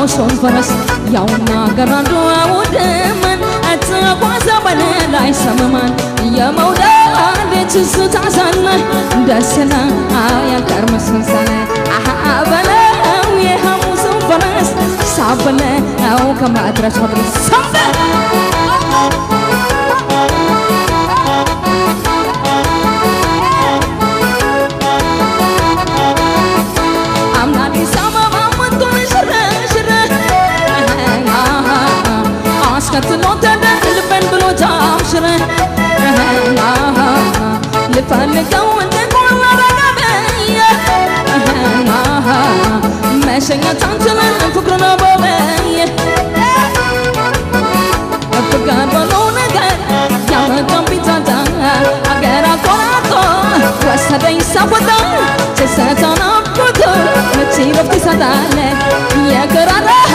ያሞሶን ፈረስ ያውና ገራዶ ውድምን እትጓዘ በላይ ሰመማን የመውደድ ትዝታ ሰነ ደስና ያቀር መሰንሰነ አሃ በለው የሐሙስን ፈረስ ሳበለው ከማድረስ ወድረስ تنوتنا البن بلو جامشرة لفن كون تقول رقبية ماشية تنتنا فكرنا بوبية فكر بلونا غير يا كمبيوتر أغير أكوراتو وسبعين سبعة تسعة نبضة متي بفتي سدالة يا كرادة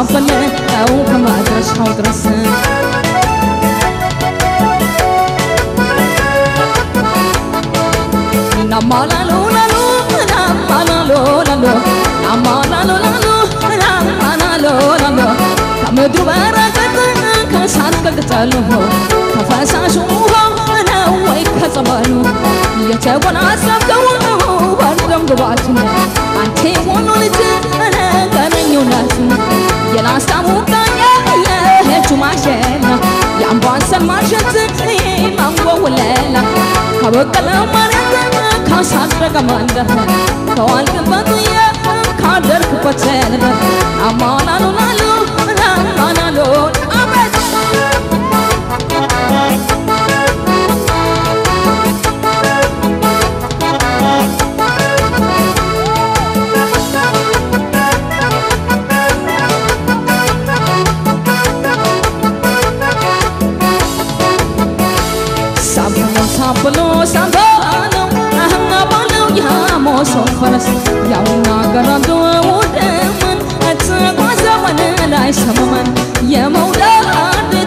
Apele au kamada shau drasa Namala lo la lo Namala lo la lo Namala lo la lo Namala lo la lo Kamudru barakata kasat kagtalu ho Kafasa shuha na wai kazabalu Yache wana asab kawu Bandam gubachne የአምባሰል ማሸት ማንጎ ወለላ ከበቀለ መሬት ካሳደገ መንደር ከዋልክበት ካደርክበት ነበር አማናሉ ፈረስ ያውና ገራዶ ውድምን እትጓዘ ወደ ላይ ሰመመን የመውደድ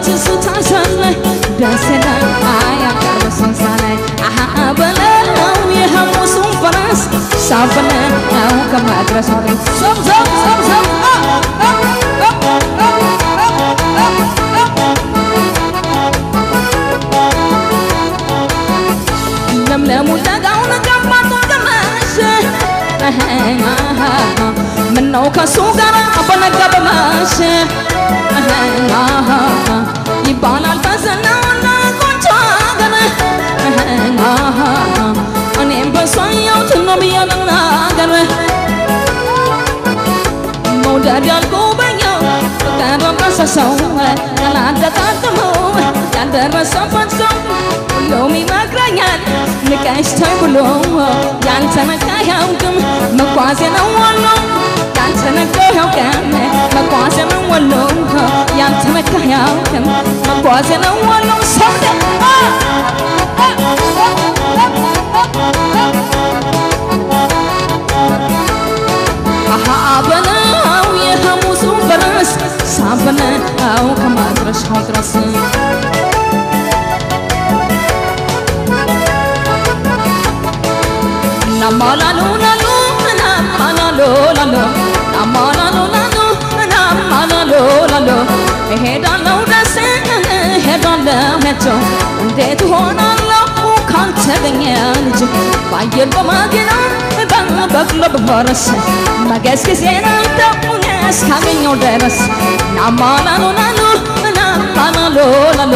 ትዝታ ሰነ ደስና አያቀርብ ሰንሳላይ አሃ በለው የሐሙሱን ፈረስ ሳብለው ከመድረስ ወደ ሰብ ምነው ከሱ ጋር በነጋ በመሸ ይባላል በዝናውና ቆንጆ አገር እኔም በሷ ያውት ነው ብዬ ልናገር መውደድ ያልጎበኘው ፍቅር ረሰሰው ያላደጣጥመው ያልደረሰበት ሰው ሁሉም ይመክረኛል ንቀሽ ተይ ብሎ ያልተነካ ያውቅም መጓዜ ነው ወሎ ያልተነካ ያውቅም መጓዜ ነው ወሎ ያልተነካ ያውቅም መጓዜ ነው ወሎ ሰውደ አሃ በለው የሐሙሱን ፈረስ ሳበለው ከማድረሻው ድረስ እሄዳለሁ ደሴ እሄዳለሁ ሄጆ እንዴት ሆናለሁ ካልተገኘ ልጅ በአየር በመኪና በበቅሎ በፈረስ መገስገሴን አንተው እስካገኘው ድረስ ናማላሉ ላሉ ናማላሉ ላሉ